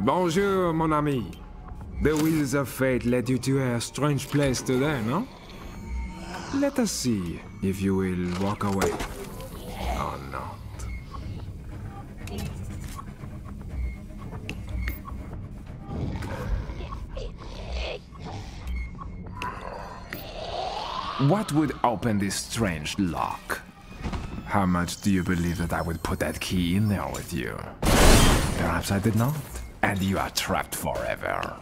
Bonjour, mon ami. The wheels of fate led you to a strange place today, no? Let us see if you will walk away What would open this strange lock? How much do you believe that I would put that key in there with you? Perhaps I did not, and you are trapped forever.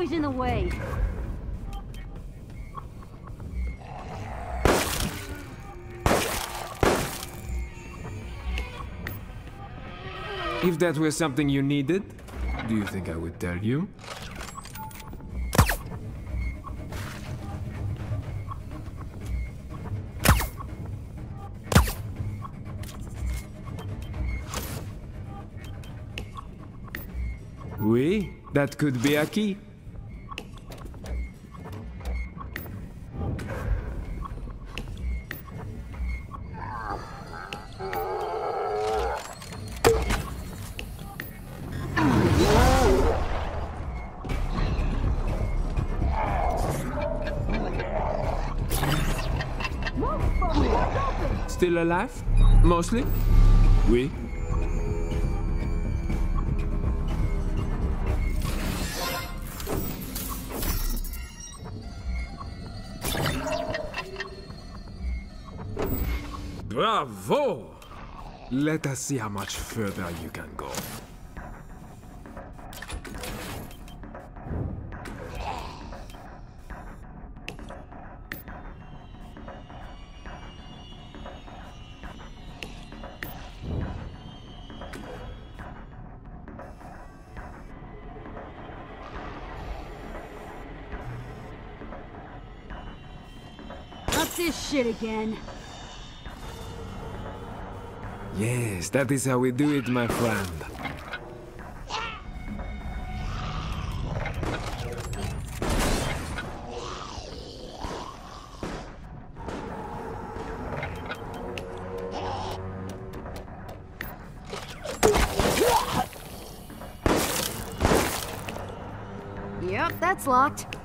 Always in the way. If that were something you needed, do you think I would tell you? Oui, that could be a key. Still alive? Mostly? Oui. Bravo! Let us see how much further you can go. Again. Yes, that is how we do it, my friend. Yep, that's locked.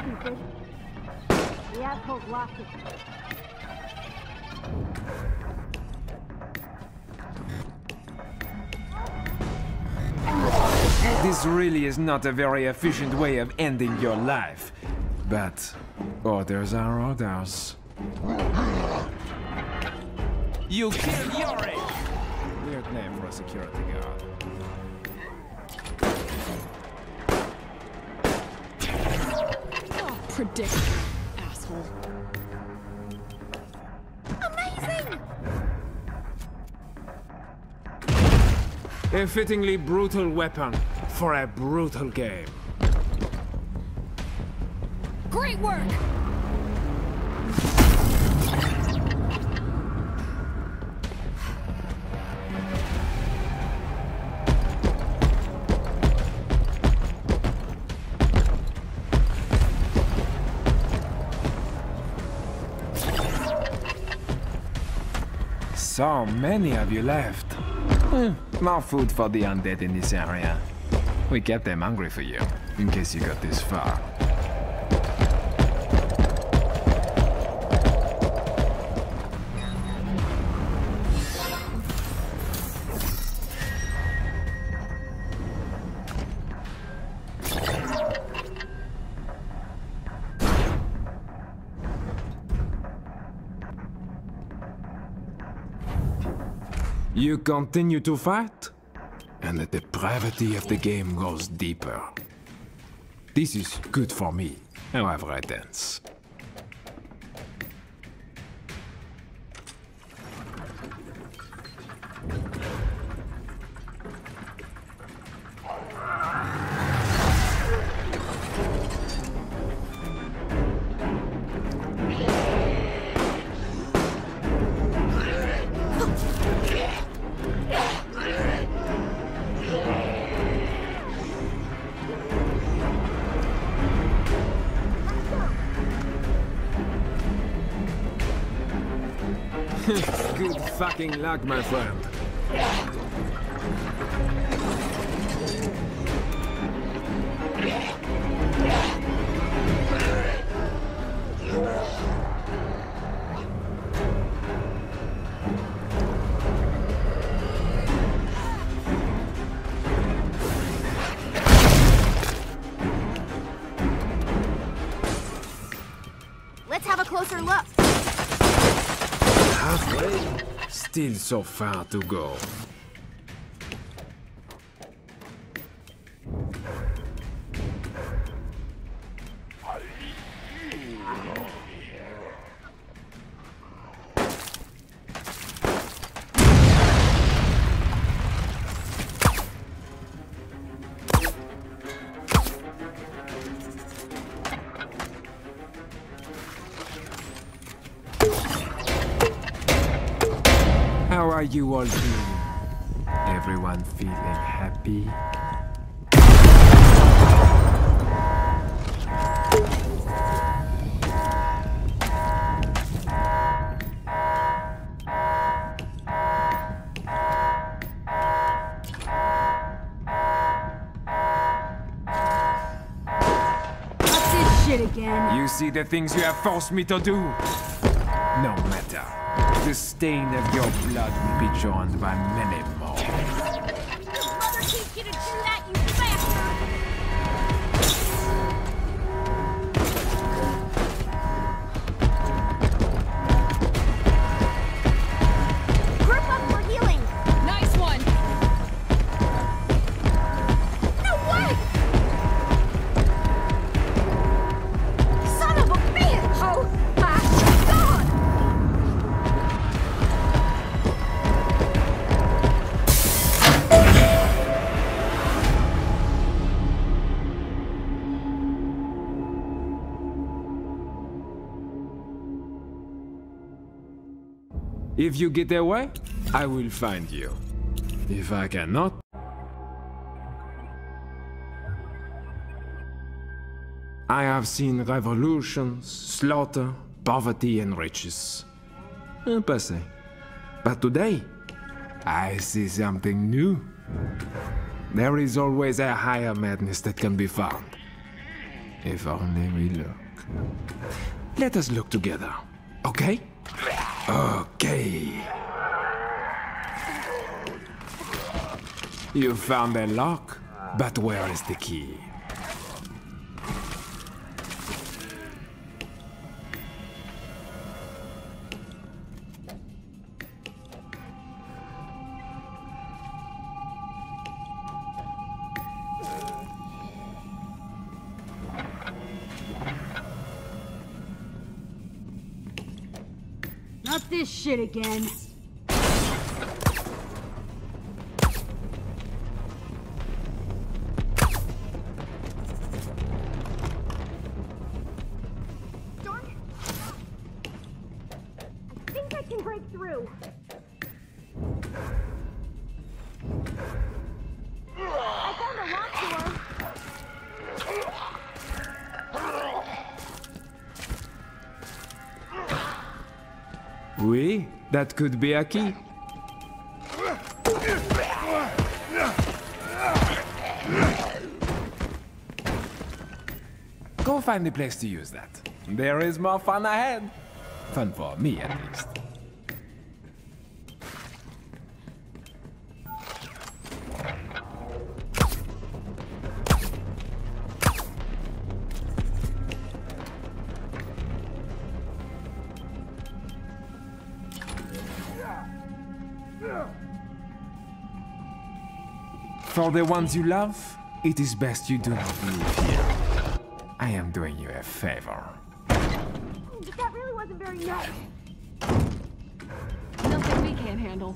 Stupid. The it. This really is not a very efficient way of ending your life. But orders are orders. You killed Yori! Weird name for a security guard. Predict, asshole. Amazing! A fittingly brutal weapon for a brutal game. Great work! So many of you left. Hmm, more food for the undead in this area. We kept them hungry for you, in case you got this far. You continue to fight? and the depravity of the game goes deeper. This is good for me, oh. however I ends. Fucking luck, my friend. So far to go. You all? Everyone feeling happy? What's this shit again? You see the things you have forced me to do? The stain of your blood will be joined by many If you get away, I will find you. If I cannot, I have seen revolutions, slaughter, poverty, and riches. Un passé. But today, I see something new. There is always a higher madness that can be found. If only we look. Let us look together, okay? Okay. You found a lock, but where is the key? Shit again. Oui, that could be a key. Go find a place to use that. There is more fun ahead. Fun for me, at least. For the ones you love, it is best you do not leave here. I am doing you a favor. But that really wasn't very nice. Nothing we can't handle.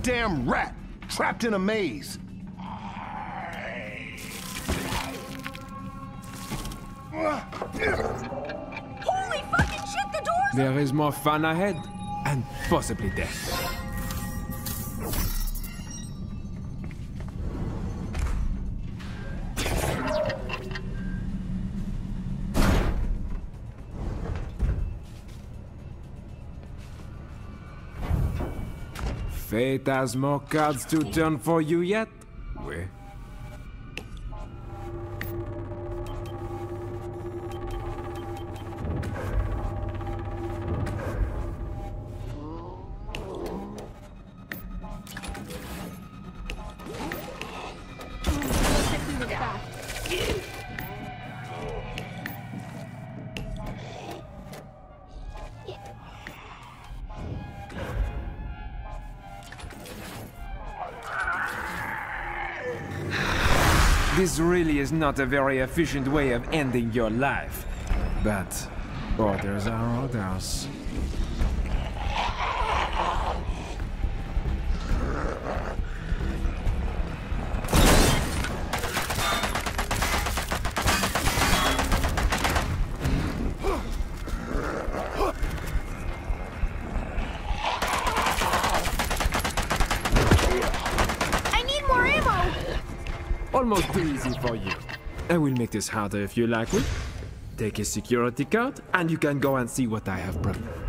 I feel like a damn rat trapped in a maze. Holy fucking shit, the door's There is more fun ahead, and possibly death. Fate has more cards to turn for you yet? This really is not a very efficient way of ending your life. But orders are orders. Make this harder if you like it. Take a security card, and you can go and see what I have brought.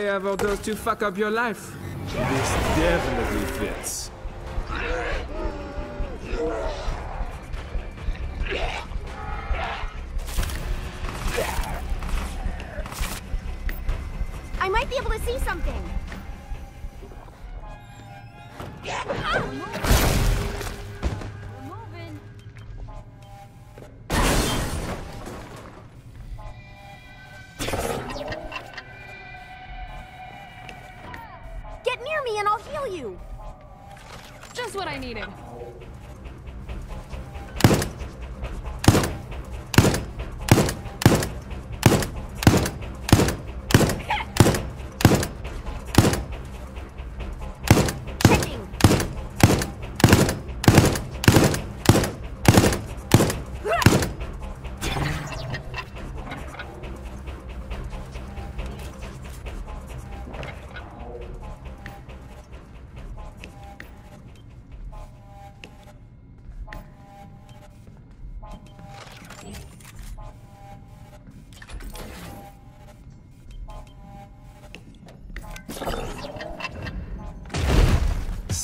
Have all those to fuck up your life? This definitely fits.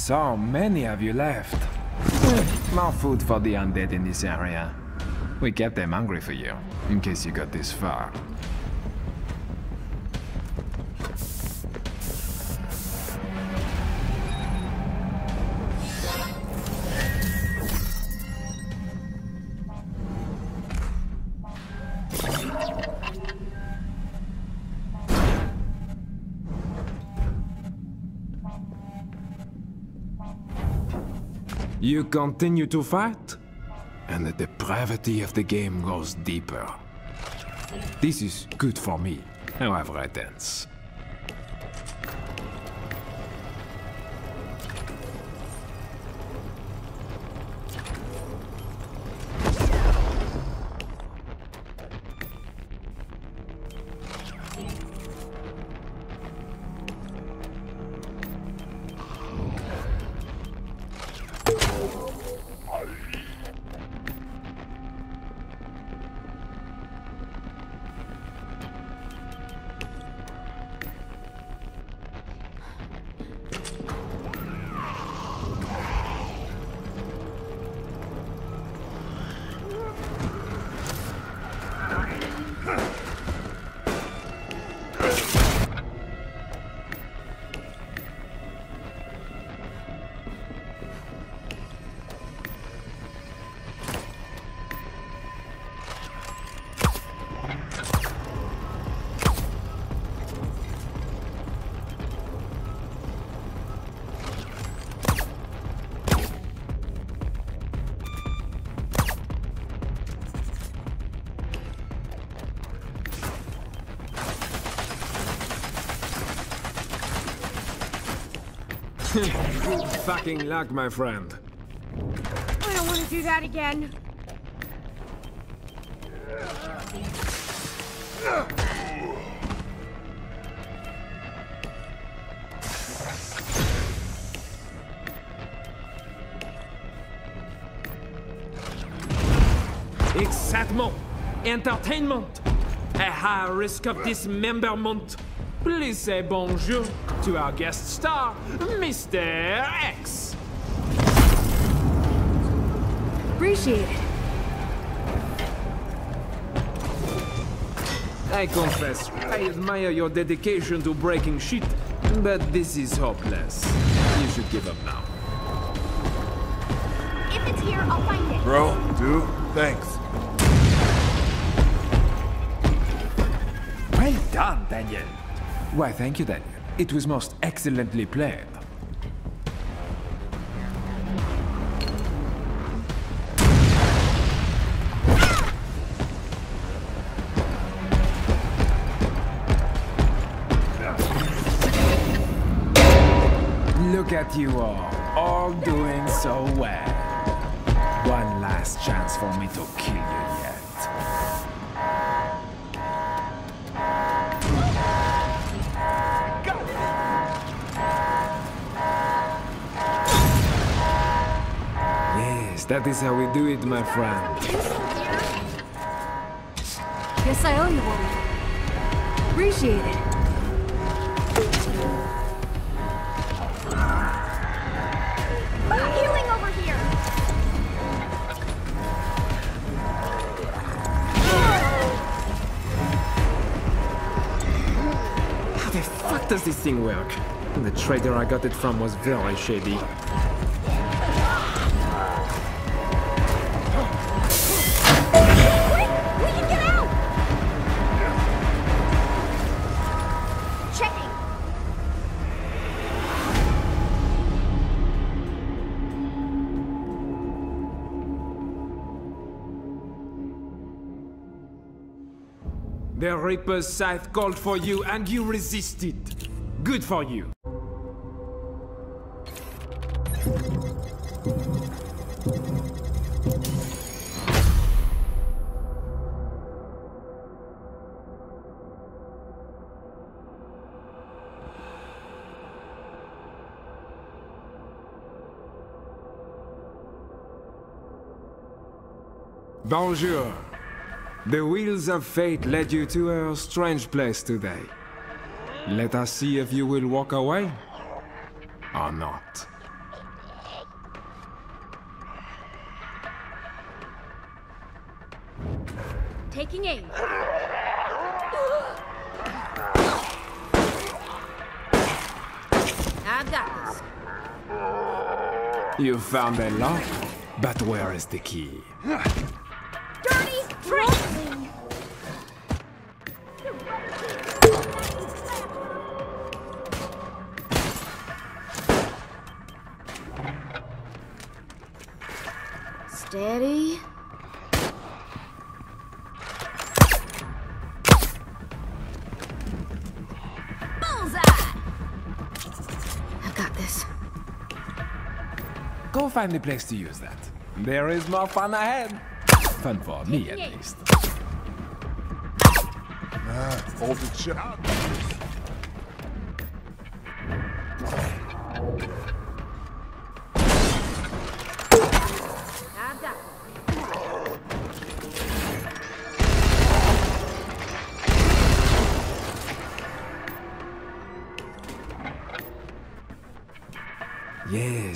So many of you left. More food for the undead in this area. We kept them hungry for you, in case you got this far. You continue to fight, and the depravity of the game goes deeper. This is good for me, however I ends. Fucking luck, my friend. I don't want to do that again. Excitement, entertainment, a high risk of dismemberment. Please say bonjour to our guest star, Mr. X. Appreciate it. I confess, I admire your dedication to breaking shit, but this is hopeless. You should give up now. If it's here, I'll find it. Bro, dude, thanks. Well done, Daniel. Why, thank you, Daniel. It was most excellently played. Look at you all, all doing so well. One last chance for me to kill you that is how we do it, my friend. Guess I owe you one. Appreciate it. Healing over here. How the fuck does this thing work? The trader I got it from was very shady. Reaper's scythe called for you and you resisted. Good for you. Bonjour. The wheels of fate led you to a strange place today. Let us see if you will walk away or not. Taking aim. I've got this. You found a lock, but where is the key? Steady. Bullseye! I've got this. Go find a place to use that. There is more fun ahead. Fun for me, at least. Ah, folded shot. I've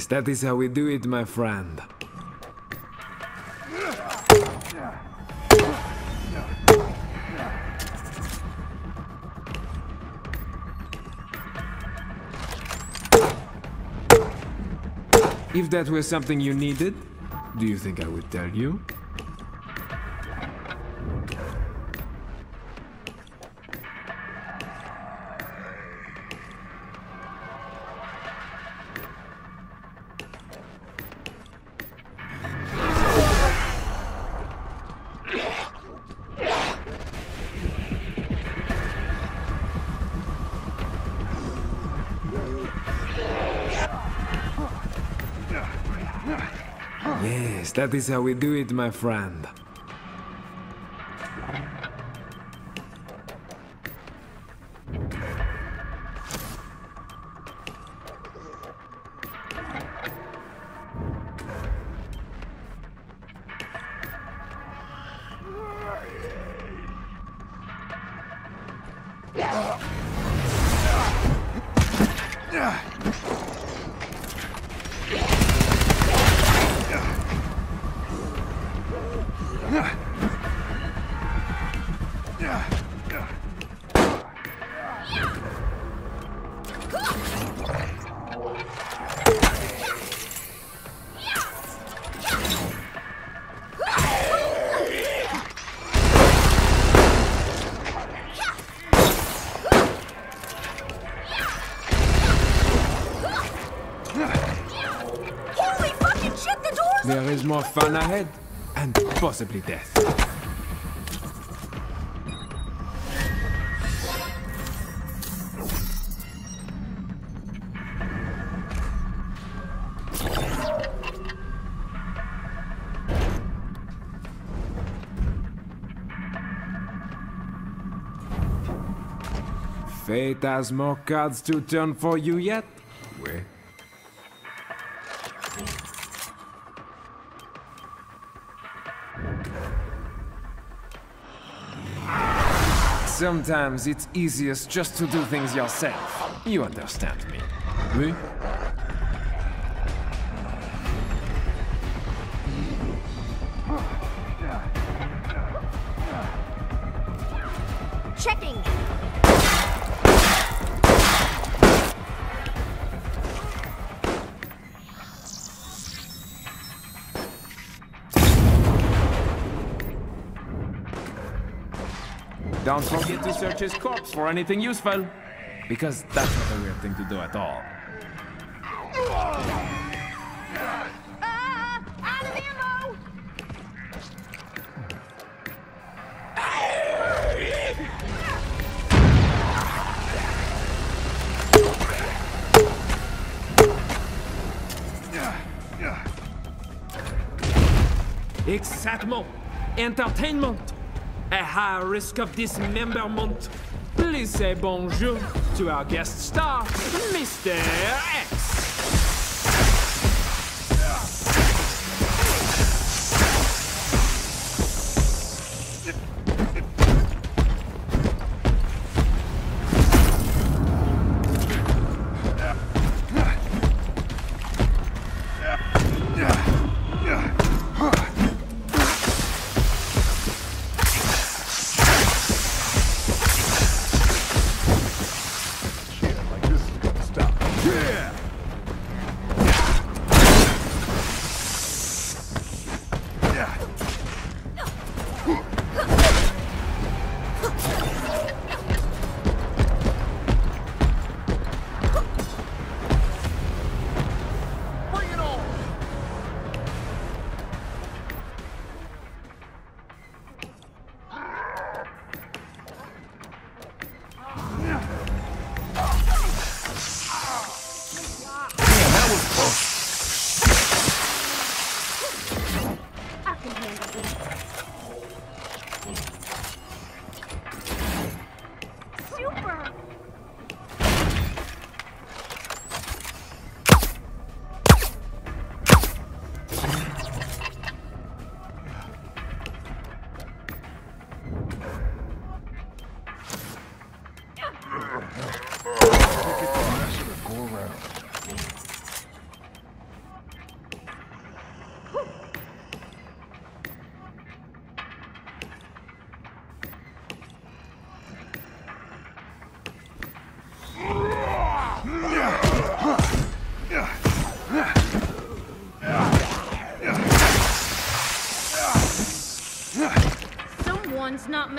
That is how we do it, my friend. If that were something you needed, do you think I would tell you? That is how we do it, my friend. More fun ahead, and possibly death. Fate has more cards to turn for you yet? Sometimes it's easiest just to do things yourself. You understand me. Oui? checking. Don't forget to search his corpse for anything useful. Because that's not a weird thing to do at all. Ah! Out of ammo! Excitement, entertainment, a high risk of dismemberment. Please say bonjour to our guest star, Mr. X.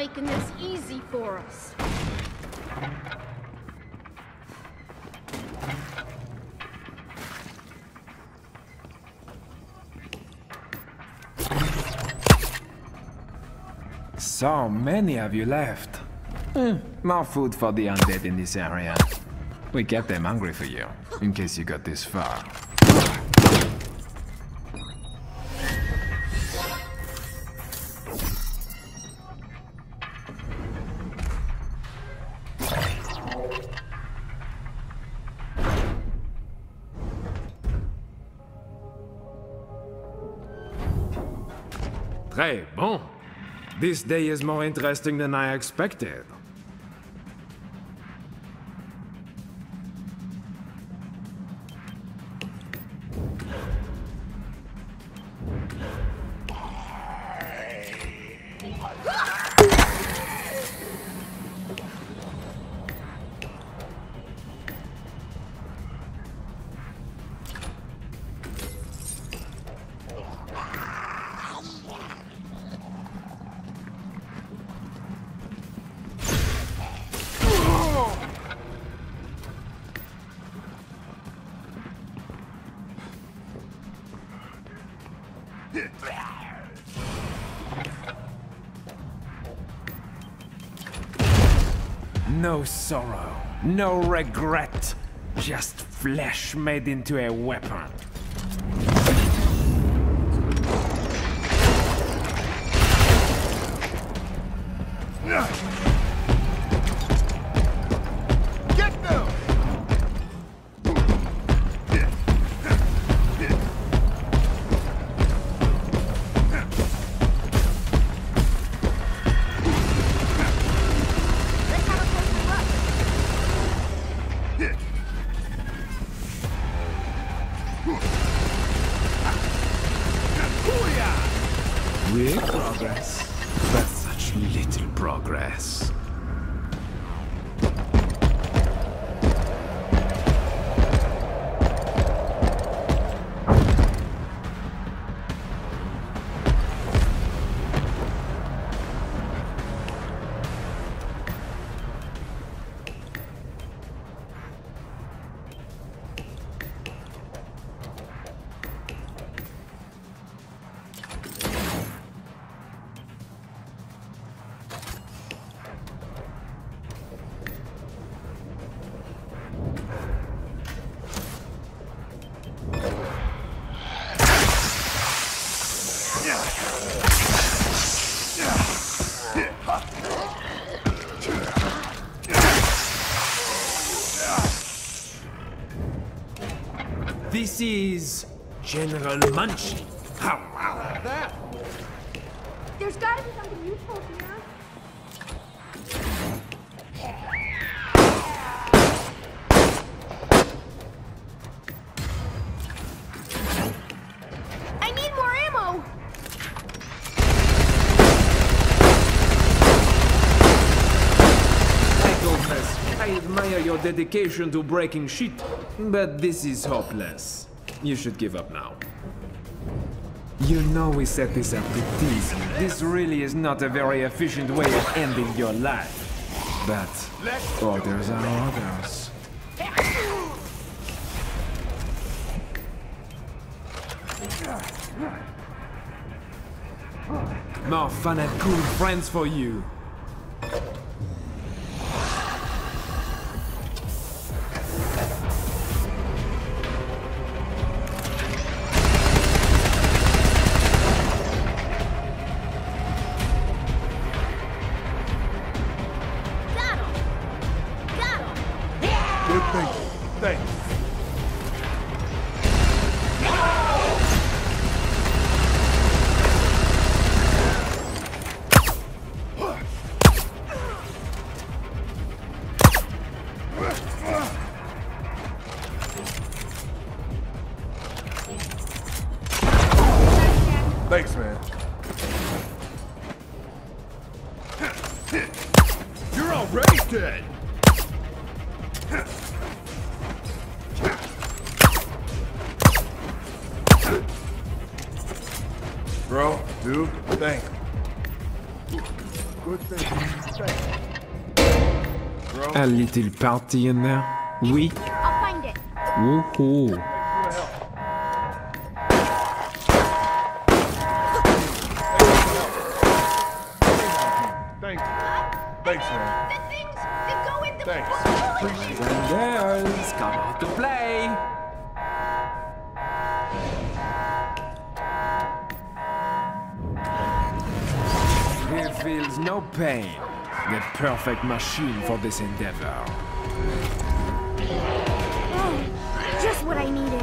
making this easy for us. So many of you left. Eh, more food for the undead in this area. We kept them hungry for you, in case you got this far. Très bon. This day is more interesting than I expected. No sorrow, no regret, just flesh made into a weapon. This is General Munchie. How wow. that? There's gotta be something useful here. I need more ammo! I confess, I admire your dedication to breaking shit, but this is hopeless. You should give up now. You know we set this up to tease you. This really is not a very efficient way of ending your life. But orders are orders. More fun and cool friends for you. Little party in there? Oui. I'll find it. Woohoo. Thank you. Thanks, man. The things that go in the Thanks. bullets! And girls, come out to play. He feels no pain. The perfect machine for this endeavor. Oh, just what I needed.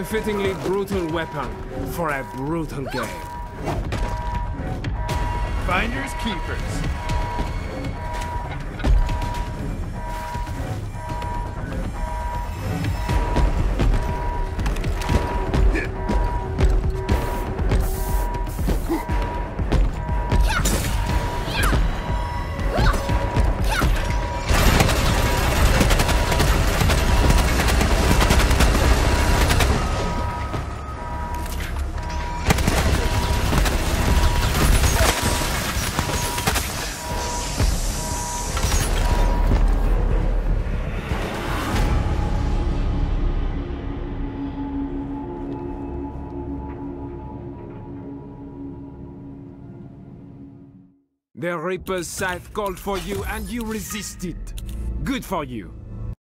Unfittingly brutal weapon for a brutal game. Finders keepers. Reaper's scythe called for you and you resisted. Good for you.